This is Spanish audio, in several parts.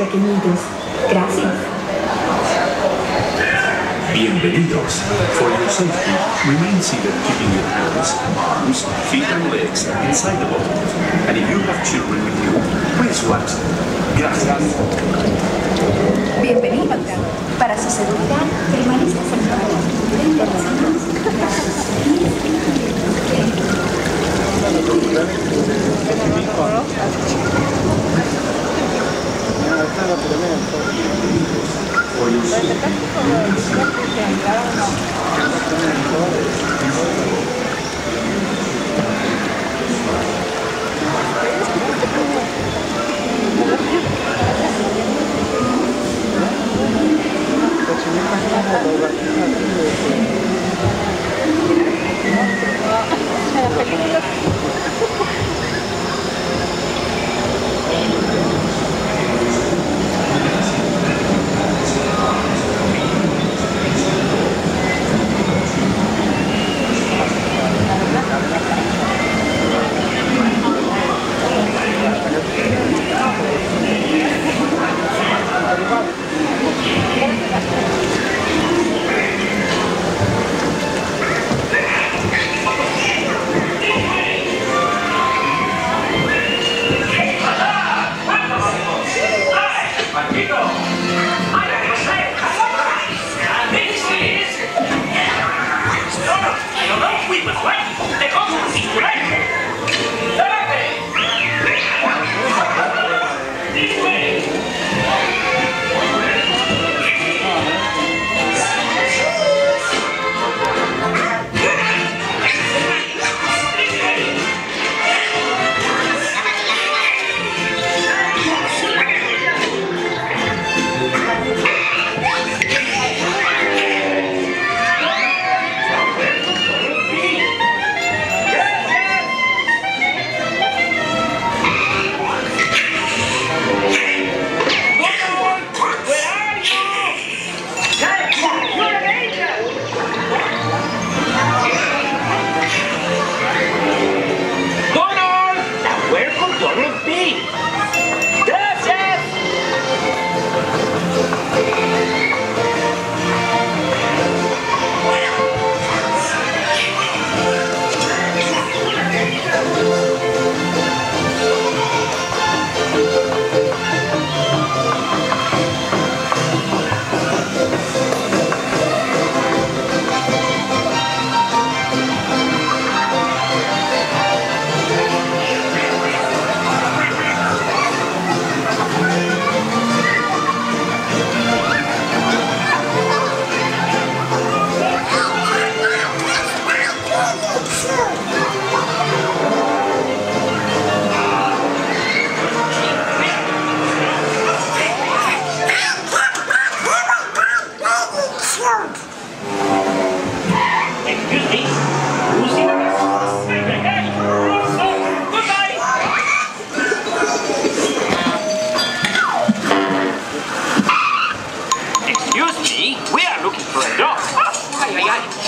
zapatos. Gracias. Bienvenidos. For your safety, remain seated keeping your hands, arms, feet and legs inside the boat. And if you have children with you, please watch them. Gracias. Bienvenido. Para su seguridad, permanezca sentado. 何?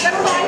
Bye.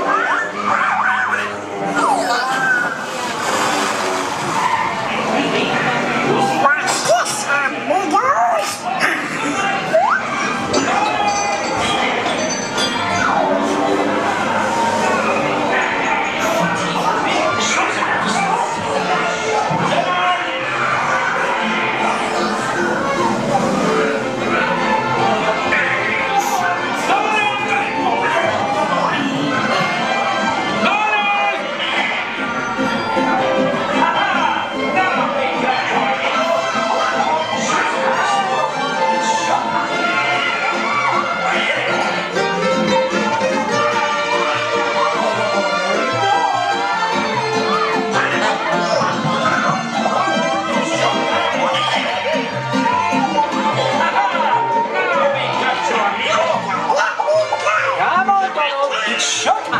Shut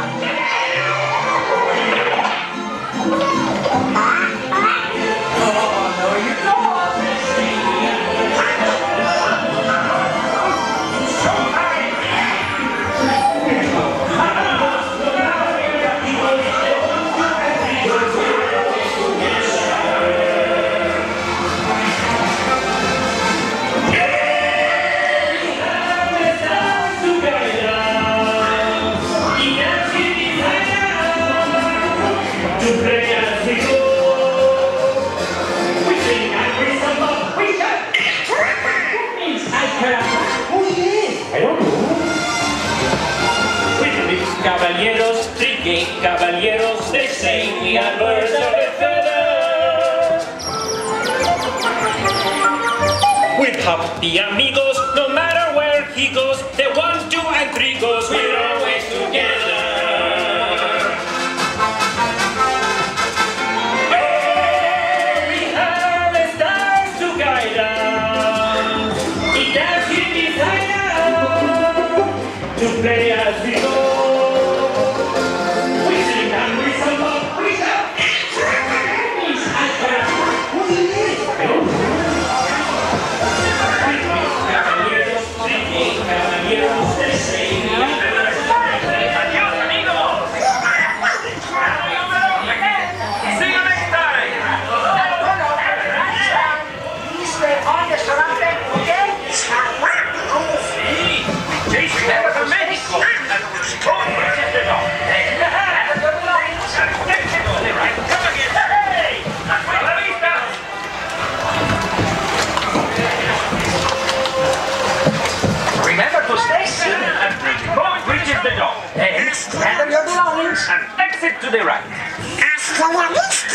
hop, the amigos, no matter where he goes, the one, two, and three goes, we're all to the right. Hasta.